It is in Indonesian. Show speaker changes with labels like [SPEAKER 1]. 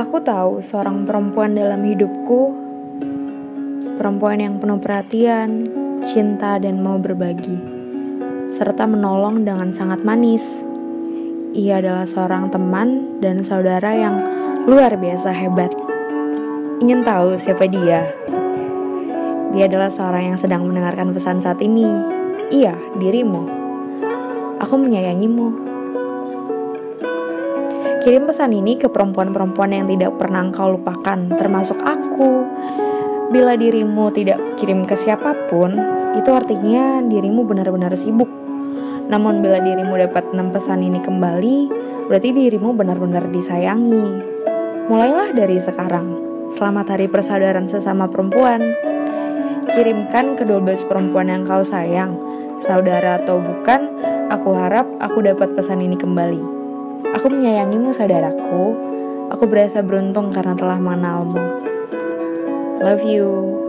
[SPEAKER 1] Aku tahu seorang perempuan dalam hidupku, perempuan yang penuh perhatian, cinta, dan mau berbagi, serta menolong dengan sangat manis. Ia adalah seorang teman dan saudara yang luar biasa hebat. Ingin tahu siapa dia? Dia adalah seorang yang sedang mendengarkan pesan saat ini. Iya, dirimu. Aku menyayangimu. Kirim pesan ini ke perempuan-perempuan yang tidak pernah engkau lupakan, termasuk aku. Bila dirimu tidak kirim ke siapa pun, itu artinya dirimu benar-benar sibuk. Namun bila dirimu dapat enam pesan ini kembali, berarti dirimu benar-benar disayangi. Mulailah dari sekarang. Selamat Hari Persaudaraan Sesama Perempuan. Kirimkan ke 12 perempuan yang kau sayang, saudara atau bukan, aku harap aku dapat pesan ini kembali. Aku menyayangimu saudaraku. Aku berasa beruntung karena telah mengenalmu. Love you.